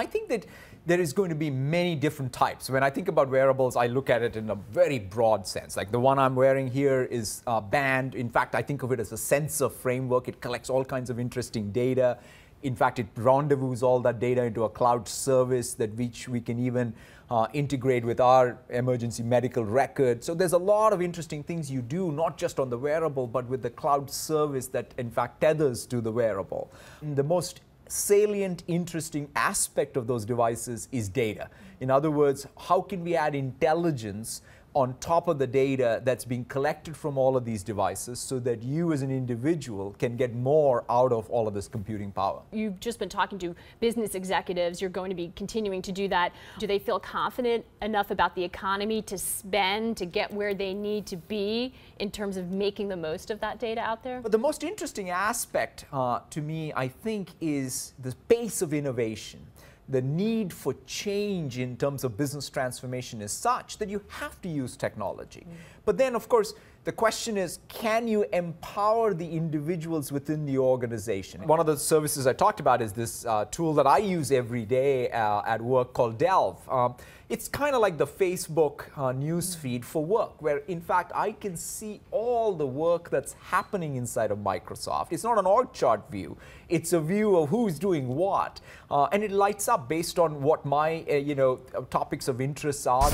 I think that there is going to be many different types. When I think about wearables, I look at it in a very broad sense. Like the one I'm wearing here is a band. In fact, I think of it as a sensor framework. It collects all kinds of interesting data. In fact, it rendezvous all that data into a cloud service that which we can even uh, integrate with our emergency medical record. So there's a lot of interesting things you do, not just on the wearable, but with the cloud service that in fact tethers to the wearable. The most salient, interesting aspect of those devices is data. In other words, how can we add intelligence on top of the data that's being collected from all of these devices so that you as an individual can get more out of all of this computing power. You've just been talking to business executives. You're going to be continuing to do that. Do they feel confident enough about the economy to spend to get where they need to be in terms of making the most of that data out there? But the most interesting aspect uh, to me, I think, is the pace of innovation the need for change in terms of business transformation is such that you have to use technology. Mm. But then, of course, the question is can you empower the individuals within the organization? One of the services I talked about is this uh, tool that I use every day uh, at work called Delve. Um, it's kind of like the Facebook uh, news feed for work, where in fact I can see all the work that's happening inside of Microsoft. It's not an org chart view, it's a view of who's doing what. Uh, and it lights up based on what my uh, you know, topics of interest are.